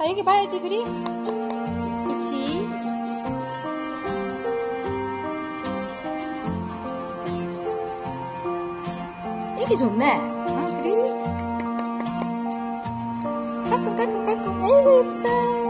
자, 여기 봐야지, 그리. 그치. 이게 좋네. 아, 그리. 까꿍, 까꿍, 까꿍. 아이고, 예쁘다.